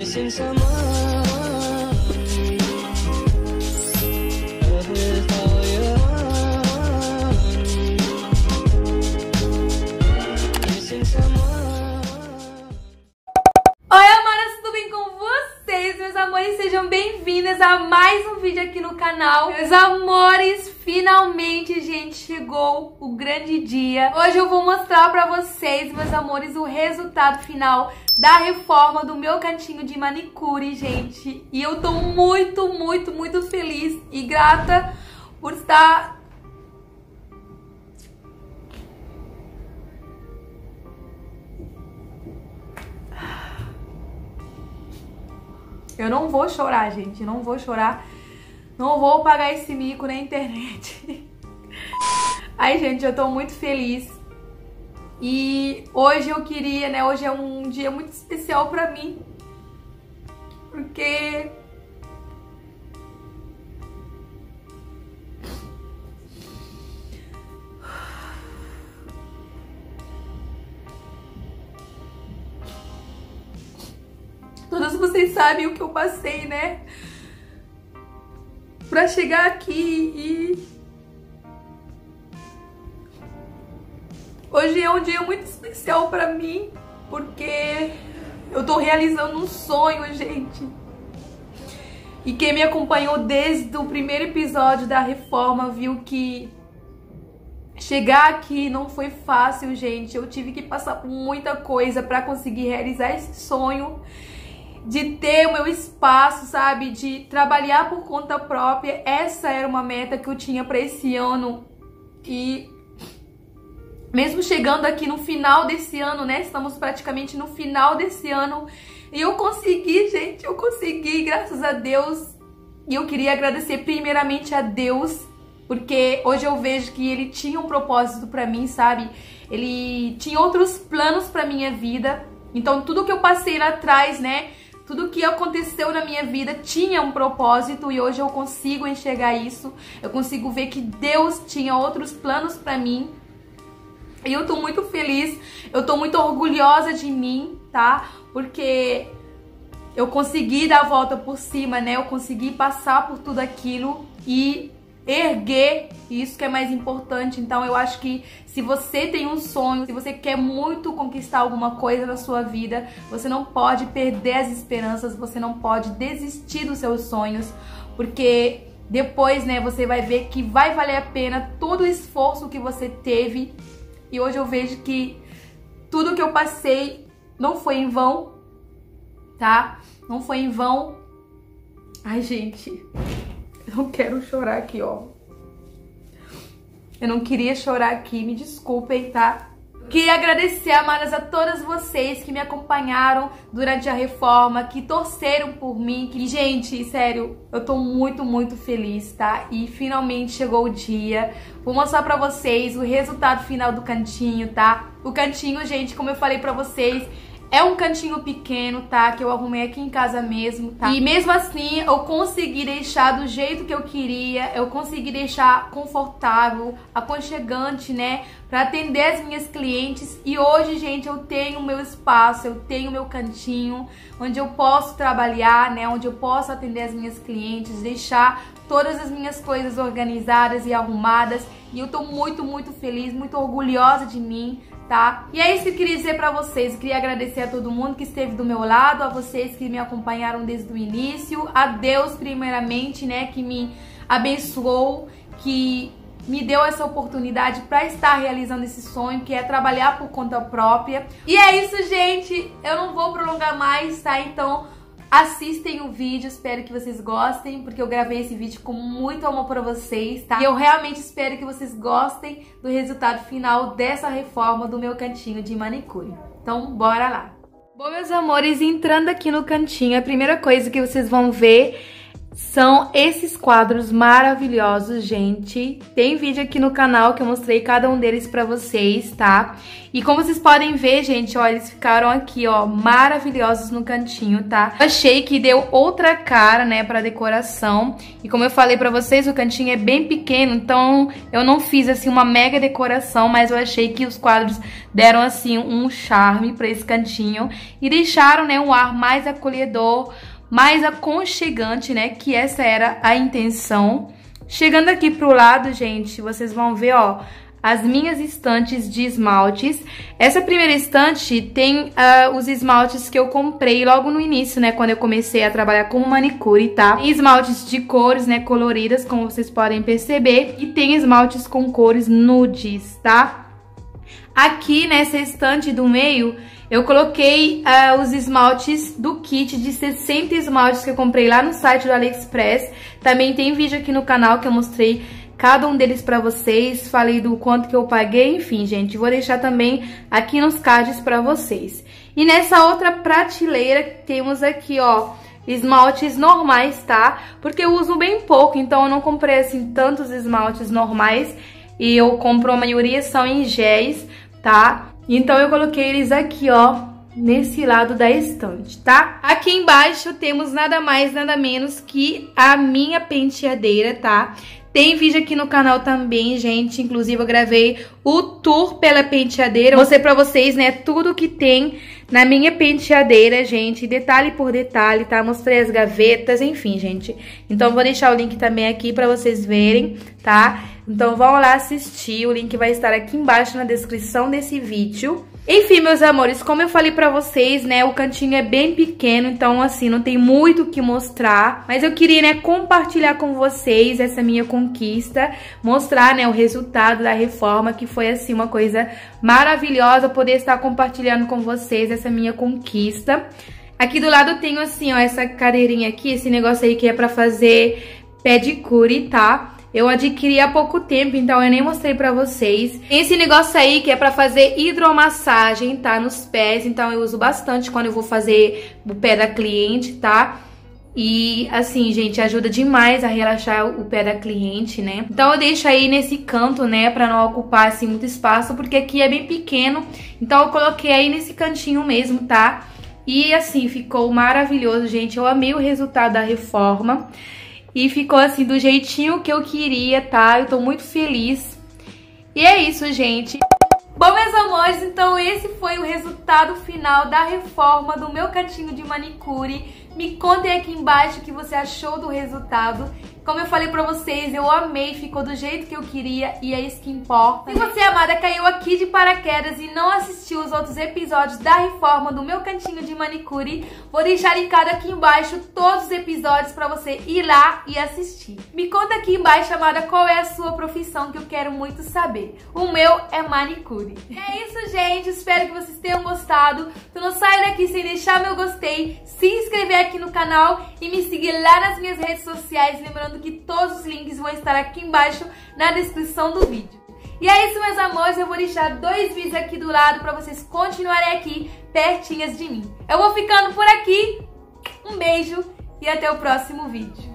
Oi, amaras, tudo bem com vocês? Meus amores, sejam bem-vindas a mais um vídeo aqui no canal. Meus amores, finalmente, gente, chegou o grande dia. Hoje eu vou mostrar pra vocês, meus amores, o resultado final da reforma do meu cantinho de manicure, gente. E eu tô muito, muito, muito feliz e grata por estar Eu não vou chorar, gente. Não vou chorar. Não vou pagar esse mico na internet. Ai, gente, eu tô muito feliz. E hoje eu queria, né? Hoje é um dia muito especial pra mim. Porque Todas vocês sabem o que eu passei, né? Pra chegar aqui e. Hoje é um dia muito especial pra mim, porque eu tô realizando um sonho, gente. E quem me acompanhou desde o primeiro episódio da reforma viu que chegar aqui não foi fácil, gente. Eu tive que passar por muita coisa para conseguir realizar esse sonho de ter o meu espaço, sabe? De trabalhar por conta própria. Essa era uma meta que eu tinha para esse ano. E mesmo chegando aqui no final desse ano, né? Estamos praticamente no final desse ano. E eu consegui, gente, eu consegui, graças a Deus. E eu queria agradecer primeiramente a Deus, porque hoje eu vejo que ele tinha um propósito para mim, sabe? Ele tinha outros planos para minha vida. Então tudo que eu passei lá atrás, né? Tudo que aconteceu na minha vida tinha um propósito e hoje eu consigo enxergar isso. Eu consigo ver que Deus tinha outros planos para mim. E eu tô muito feliz, eu tô muito orgulhosa de mim, tá? Porque eu consegui dar a volta por cima, né? Eu consegui passar por tudo aquilo e erguer, isso que é mais importante. Então eu acho que se você tem um sonho, se você quer muito conquistar alguma coisa na sua vida, você não pode perder as esperanças, você não pode desistir dos seus sonhos, porque depois, né, você vai ver que vai valer a pena todo o esforço que você teve. E hoje eu vejo que tudo que eu passei não foi em vão, tá? Não foi em vão. Ai, gente, eu não quero chorar aqui, ó. Eu não queria chorar aqui, me desculpem, tá? Queria agradecer, amadas, a todas vocês que me acompanharam durante a reforma, que torceram por mim, que, gente, sério, eu tô muito, muito feliz, tá? E finalmente chegou o dia. Vou mostrar pra vocês o resultado final do cantinho, tá? O cantinho, gente, como eu falei pra vocês, é um cantinho pequeno, tá? Que eu arrumei aqui em casa mesmo, tá? E mesmo assim, eu consegui deixar do jeito que eu queria. Eu consegui deixar confortável, aconchegante, né? Pra atender as minhas clientes. E hoje, gente, eu tenho o meu espaço, eu tenho o meu cantinho, onde eu posso trabalhar, né? Onde eu posso atender as minhas clientes, deixar todas as minhas coisas organizadas e arrumadas. E eu tô muito, muito feliz, muito orgulhosa de mim, tá? E é isso que eu queria dizer pra vocês. Queria agradecer a todo mundo que esteve do meu lado, a vocês que me acompanharam desde o início, a Deus primeiramente, né, que me abençoou, que me deu essa oportunidade para estar realizando esse sonho, que é trabalhar por conta própria. E é isso, gente. Eu não vou prolongar mais, tá? Então, Assistem o vídeo, espero que vocês gostem, porque eu gravei esse vídeo com muito amor pra vocês, tá? E eu realmente espero que vocês gostem do resultado final dessa reforma do meu cantinho de manicure. Então, bora lá! Bom, meus amores, entrando aqui no cantinho, a primeira coisa que vocês vão ver São esses quadros maravilhosos, gente. Tem vídeo aqui no canal que eu mostrei cada um deles pra vocês, tá? E como vocês podem ver, gente, ó, eles ficaram aqui, ó, maravilhosos no cantinho, tá? Eu achei que deu outra cara, né, pra decoração. E como eu falei pra vocês, o cantinho é bem pequeno, então eu não fiz, assim, uma mega decoração, mas eu achei que os quadros deram, assim, um charme pra esse cantinho. E deixaram, né, um ar mais acolhedor, mais aconchegante, né? Que essa era a intenção. Chegando aqui pro lado, gente, vocês vão ver, ó, as minhas estantes de esmaltes. Essa primeira estante tem uh, os esmaltes que eu comprei logo no início, né? Quando eu comecei a trabalhar com manicure, tá? Tem esmaltes de cores, né? Coloridas, como vocês podem perceber. E tem esmaltes com cores nudes, tá? Aqui nessa estante do meio eu coloquei uh, os esmaltes do kit de 60 esmaltes que eu comprei lá no site do AliExpress. Também tem vídeo aqui no canal que eu mostrei cada um deles pra vocês, falei do quanto que eu paguei, enfim, gente, vou deixar também aqui nos cards pra vocês. E nessa outra prateleira temos aqui, ó, esmaltes normais, tá? Porque eu uso bem pouco, então eu não comprei, assim, tantos esmaltes normais e eu compro a maioria são em géis, tá? Então eu coloquei eles aqui, ó, nesse lado da estante, tá? Aqui embaixo temos nada mais, nada menos que a minha penteadeira, tá? Tem vídeo aqui no canal também, gente. Inclusive, eu gravei o tour pela penteadeira. Mostrei pra vocês, né, tudo que tem na minha penteadeira, gente. Detalhe por detalhe, tá? Mostrei as gavetas, enfim, gente. Então, vou deixar o link também aqui pra vocês verem, tá? Então, vão lá assistir. O link vai estar aqui embaixo na descrição desse vídeo. Enfim, meus amores, como eu falei pra vocês, né, o cantinho é bem pequeno, então assim, não tem muito o que mostrar. Mas eu queria, né, compartilhar com vocês essa minha conquista, mostrar, né, o resultado da reforma, que foi, assim, uma coisa maravilhosa poder estar compartilhando com vocês essa minha conquista. Aqui do lado eu tenho, assim, ó, essa cadeirinha aqui, esse negócio aí que é pra fazer pedicure, tá? Eu adquiri há pouco tempo, então eu nem mostrei pra vocês. Tem esse negócio aí que é pra fazer hidromassagem, tá? Nos pés, então eu uso bastante quando eu vou fazer o pé da cliente, tá? E assim, gente, ajuda demais a relaxar o pé da cliente, né? Então eu deixo aí nesse canto, né, pra não ocupar assim muito espaço, porque aqui é bem pequeno. Então eu coloquei aí nesse cantinho mesmo, tá? E assim, ficou maravilhoso, gente. Eu amei o resultado da reforma. E ficou assim do jeitinho que eu queria, tá? Eu tô muito feliz. E é isso, gente. Bom, meus amores, então esse foi o resultado final da reforma do meu cantinho de manicure. Me contem aqui embaixo o que você achou do resultado. Como eu falei pra vocês, eu amei, ficou do jeito que eu queria e é isso que importa. Se você, amada, caiu aqui de paraquedas e não assistiu os outros episódios da reforma do meu cantinho de manicure, vou deixar linkado aqui embaixo todos os episódios pra você ir lá e assistir. Me conta aqui embaixo, amada, qual é a sua profissão que eu quero muito saber. O meu é manicure. É isso, gente. Espero que vocês tenham gostado. Tu não sai daqui sem deixar meu gostei, se inscrever aqui no canal e me seguir lá nas minhas redes sociais, lembrando que todos os links vão estar aqui embaixo na descrição do vídeo. E é isso, meus amores, eu vou deixar dois vídeos aqui do lado para vocês continuarem aqui pertinhas de mim. Eu vou ficando por aqui, um beijo e até o próximo vídeo.